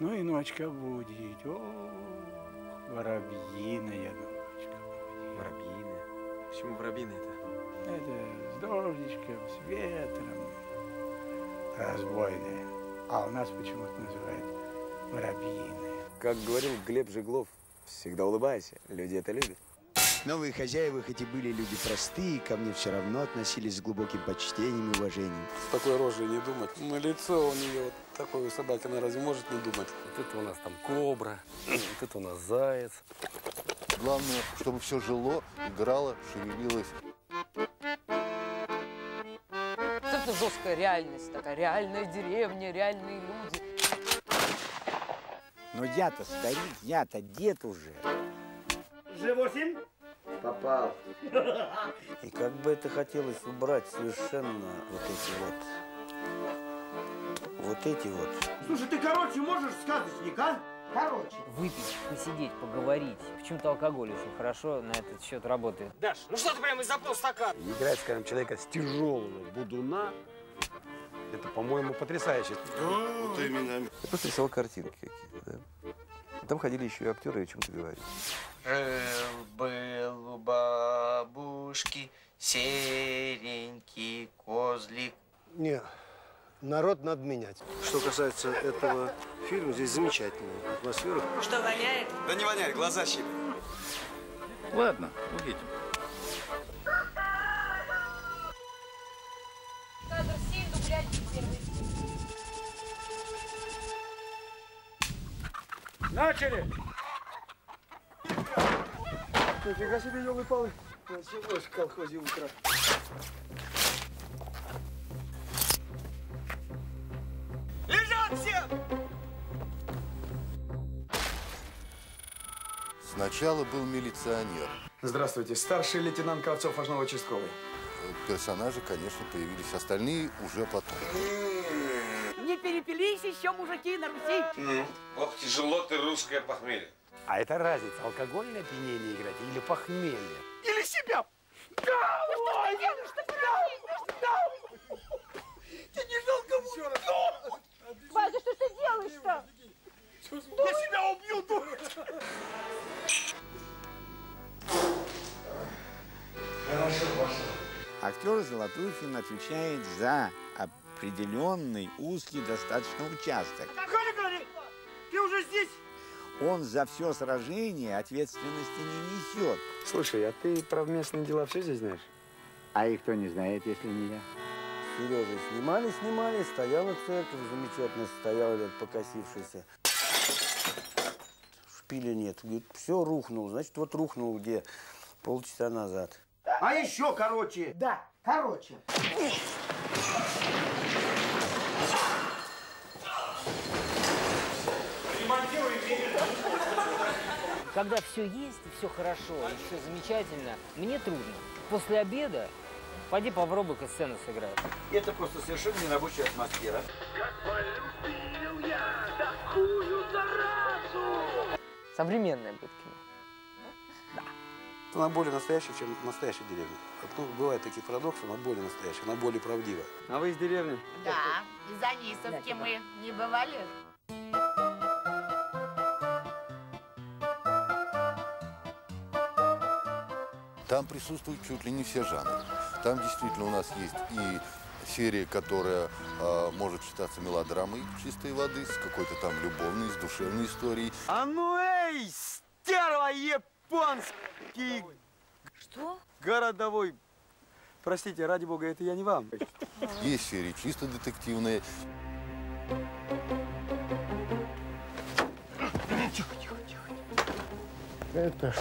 Ну и ночка будет. О, воробьиная ночка будет. Воробьиная. Почему воробьиная-то? Это с дождичком, с ветром. Разбойная. А у нас почему-то называют воробьиная. Как говорил Глеб Жеглов, всегда улыбайся, люди это любят. Новые хозяева, хоть и были люди простые, ко мне все равно относились с глубоким почтением и уважением. С такой рожей не думать. На лицо у нее вот такой у собаки, она разве может не думать? Вот это у нас там кобра, вот это у нас заяц. Главное, чтобы все жило, играло, шевелилось. Это жесткая реальность, такая реальная деревня, реальные люди. Но я-то старик, я-то дед уже. Ж8? Попал. И как бы это хотелось убрать совершенно вот эти вот, вот эти вот. Слушай, ты короче можешь сказочник, а? Короче. Выпить, посидеть, поговорить. Почему-то алкоголь очень хорошо на этот счет работает. Даш, ну что ты прямо из-за полстакана? Играть, скажем, человека с тяжелого будуна, это, по-моему, потрясающе. Вот именно. Я просто рисовал картинки какие-то, да. Там ходили еще и актеры, о чем-то говорили. Жил-был у бабушки серенький козлик. Не, народ надо менять. Что касается этого фильма, здесь замечательная атмосфера. Ну что, воняет? Да не воняет, глаза щиплет. Ладно, увидим. Кадр 7, дубль 1 первый. Начали! Нифига себе, елы-палы. Началось в колхозе утро. Лежат все! Сначала был милиционер. Здравствуйте, старший лейтенант Кравцов, Ажнов участковый. Персонажи, конечно, появились. Остальные уже потом. Не перепились еще мужики на Руси. Ну, ох, тяжело ты русское похмелье. А это разница, алкогольное опьянение играть или похмелье? Или себя! Что ты делаешь? Что ты делаешь? Тебе не жалко будет? Вадя, что ты делаешь-то? Я себя убью, дурочка! Актер золотой фильм отвечает за определенный узкий достаточно участок. Коля, Он за все сражение ответственности не несет. Слушай, а ты про местные дела все здесь знаешь? А их кто не знает, если не я? Сережа, снимали, снимали, стояла церковь, замечательно стояла, этот покосившийся. Шпиля нет. Говорит, все рухнул. Значит, вот рухнул где полчаса назад. А еще короче. Да, короче. Когда все есть, и все хорошо, и все замечательно, мне трудно. После обеда пойди попробуй-ка сцену сыграть. Это просто совершенно нерабочая атмосфера. Современное будет кино. Она более настоящая, чем настоящая деревня. Ну, бывают такие парадоксы, она более настоящая, она более правдивая. А вы из деревни? Да, из Анисовки мы не бывали. Там присутствуют чуть ли не все жанры. Там действительно у нас есть и серия, которая э, может считаться мелодрамой чистой воды, с какой-то там любовной, с душевной историей. А ну эй, стерва японский Что? городовой. Простите, ради бога, это я не вам. Есть серии чисто детективные. Это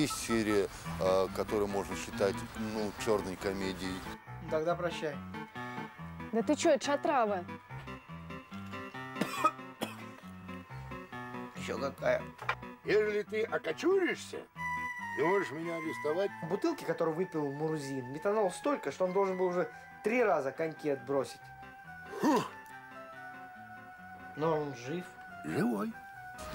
Есть серия, э, которую можно считать ну, черной комедией. Тогда прощай. Да ты что, это шатрава? Еще какая? Если ты окочуришься, ты можешь меня арестовать. Бутылки, которую выпил Мурзин, метанол столько, что он должен был уже три раза коньки отбросить. Но он жив. Живой.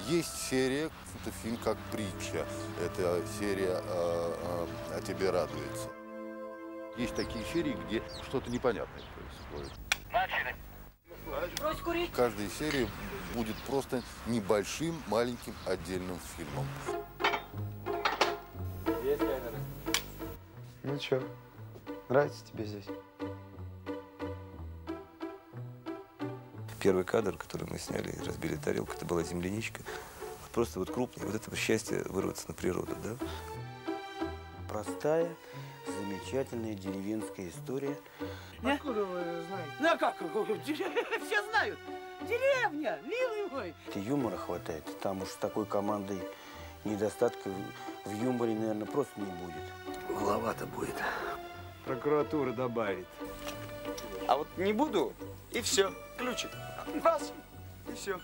Есть серия, это фильм как притча. Это серия э, э, «О тебе радуется». Есть такие серии, где что-то непонятное происходит. Брось курить. Каждая серия будет просто небольшим, маленьким отдельным фильмом. Ну чё, нравится тебе здесь? Первый кадр, который мы сняли, разбили тарелку, это была земляничка. Вот Просто вот крупнее, вот это счастье вырваться на природу, да? Простая, замечательная деревенская история. Откуда вы знаете? Ну а как? Все знают. Деревня, милый мой. Юмора хватает. Там уж с такой командой недостатка в- юморе, наверное, просто не будет. Маловато будет. Прокуратура добавит. А вот не буду, и все. Ключик. Раз, и все.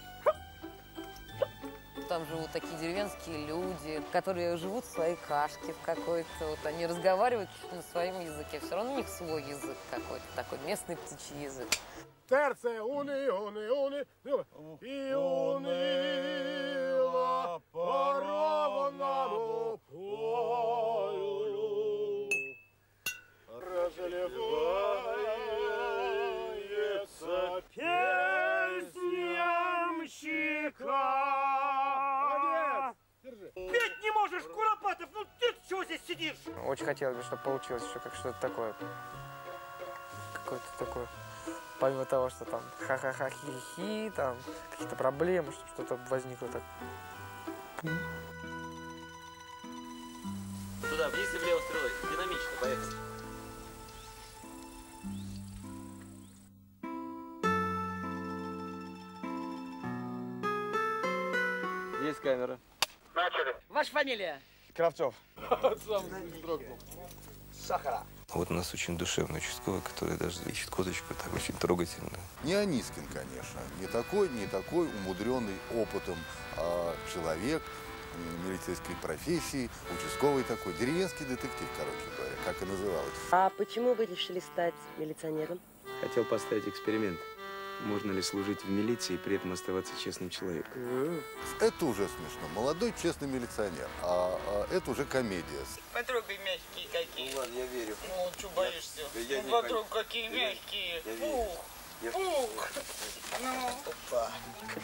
Там живут такие деревенские люди, которые живут в своей кашке в какой-то. Вот они разговаривают на своем языке. Все равно у них свой язык какой-то такой, местный птичий язык. Терце, уни, уни, уни, і унила порога на полю. Разливается сидишь? Очень хотелось бы, чтобы получилось еще как что-то такое. Какое-то такое. Помимо того, что там ха-ха-ха, хи-хи, там какие-то проблемы, чтобы что-то возникло так. Туда, вниз и влево стрелой. Динамично, поехали. Есть камера. Начали. Ваша фамилия? Кравцов. Сам вздрогнул. Сахара. Вот у нас очень душевный участковый, который даже ищет козочку, так очень трогательно. Не Анискин, конечно. Не такой, не такой умудренный опытом а, человек милицейской профессии, участковый такой, деревенский детектив, короче говоря, как и называлось. А почему вы решили стать милиционером? Хотел поставить эксперимент. Можно ли служить в милиции и при этом оставаться честным человеком? Это уже смешно. Молодой честный милиционер, а, а это уже комедия. Потрогай мягкие какие. Ну ладно, я верю. Ну, что боишься? Я- я ну, не потрогай, пойду. какие Я- мягкие. я верю. Ух, ух. Ну.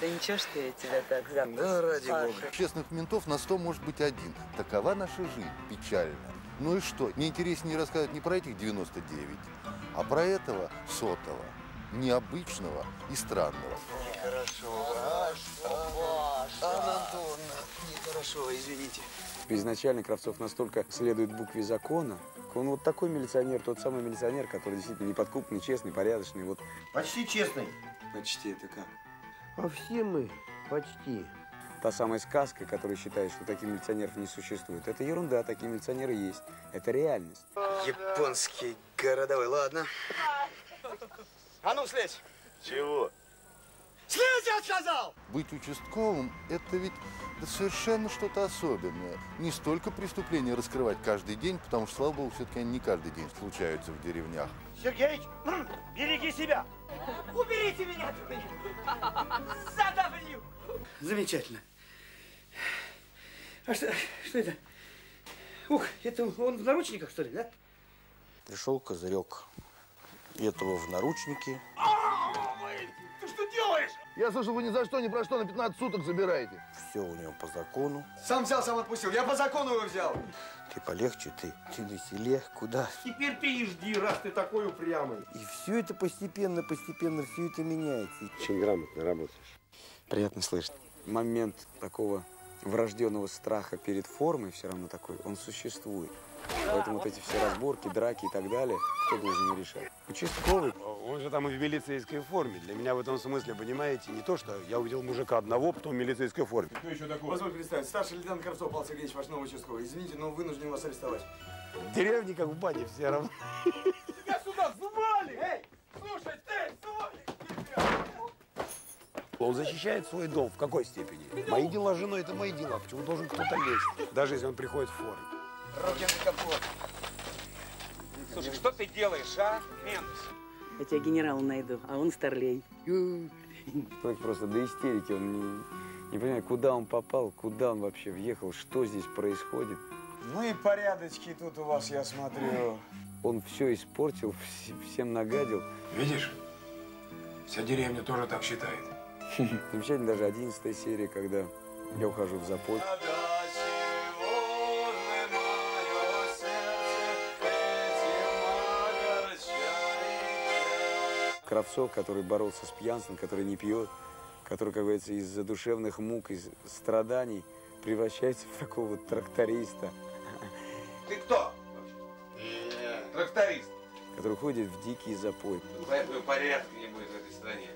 Да ничего, что я тебя так запустила. Да, ради бога. Честных ментов на сто может быть один. Такова наша жизнь, печальная. Ну и что? Мне интереснее рассказать не про этих 99, а про этого сотого, необычного и странного. Нехорошо, Ваш, Анна Антоновна, нехорошо, извините. Изначально Кравцов настолько следует букве закона, он вот такой милиционер, тот самый милиционер, который действительно неподкупный, честный, порядочный. Вот Почти честный. почти это как? А все мы почти. Та самая сказка, которая считает, что таких милиционеров не существует. Это ерунда, такие милиционеры есть. Это реальность. Японский городовой, ладно. А ну, слезь. Чего? Слезь, я сказал! Быть участковым – это ведь совершенно что-то особенное. Не столько преступления раскрывать каждый день, потому что, слава богу, все-таки они не каждый день случаются в деревнях. Сергеич, береги себя. Уберите меня Задавлю. Замечательно. А что, что это? Ух, это он в наручниках, что ли, да? Пришел козырек. Этого в наручники. Ты что делаешь? Я слышал, вы ни за что, ни про что на 15 суток забираете. Все у него по закону. Сам взял, сам отпустил. Я по закону его взял. Ты полегче, ты, ты на селе, куда? Теперь ты и жди, раз ты такой упрямый. И все это постепенно, постепенно, все это меняется. Очень грамотно работаешь. Приятно слышать. Момент такого врожденного страха перед формой все равно такой, он существует. Поэтому вот эти все разборки, драки и так далее, кто должен решать? Участковый. Он же там и в милицейской форме. Для меня в этом смысле, понимаете, не то, что я увидел мужика одного, потом в милицейской форме. Кто еще такой? Позвольте представить. Старший лейтенант Кравцов Павел Сергеевич, ваш новый участковый. Извините, но вынужден вас арестовать. В деревне, как в бане, все равно. Тебя сюда звали! Эй, слушай, ты, Он защищает свой дом в какой степени? Мои дела с женой – это мои дела. Почему должен кто-то лезть? Даже если он приходит в форме. Руки на капот. Слушай, что ты делаешь, а, мент? Я тебя генерал найду, а он старлей. Человек просто до истерики, он не, не понимает, куда он попал, куда он вообще въехал, что здесь происходит. Ну и порядочки тут у вас, я смотрю. Он все испортил, вс- всем нагадил. Видишь? Вся деревня тоже так считает. Замечательно даже одиннадцатая серия, когда я ухожу в запой. Кравцов, который боролся с пьянством, который не пьет, который, как говорится, из задушевных мук, из страданий превращается в такого вот тракториста, Ты кто? Тракторист. который ходит в дикий запой. Поэтому порядка не будет в этой стране.